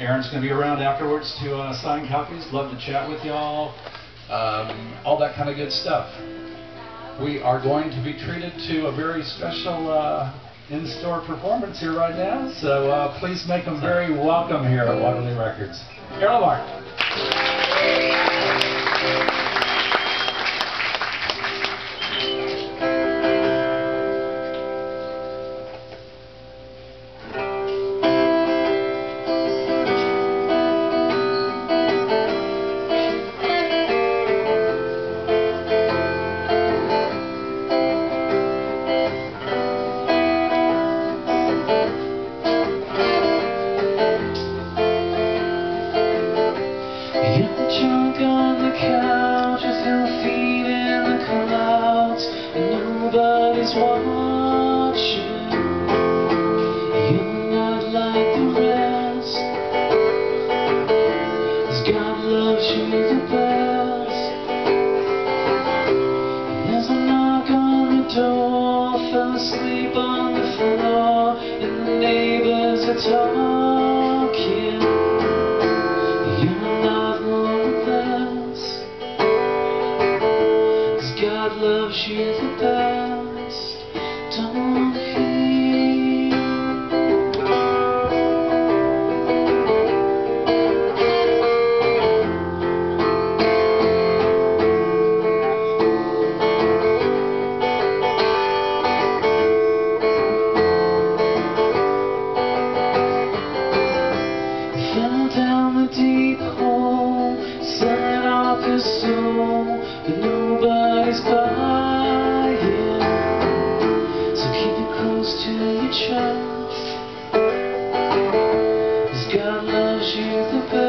Aaron's going to be around afterwards to uh, sign copies. Love to chat with y'all. Um, all that kind of good stuff. We are going to be treated to a very special uh, in-store performance here right now. So uh, please make them very welcome here at Waterloo Records. Earlimart. On the couch with your feet in the clouds and nobody's watching. You're not like the rest. God loves you the best. There's a knock on the door, fell asleep on the floor, and the neighbors are talking. Loves you the best. Don't he? Fell down the deep hole, selling off his soul, but nobody's So keep it close to your chest, God loves you the best.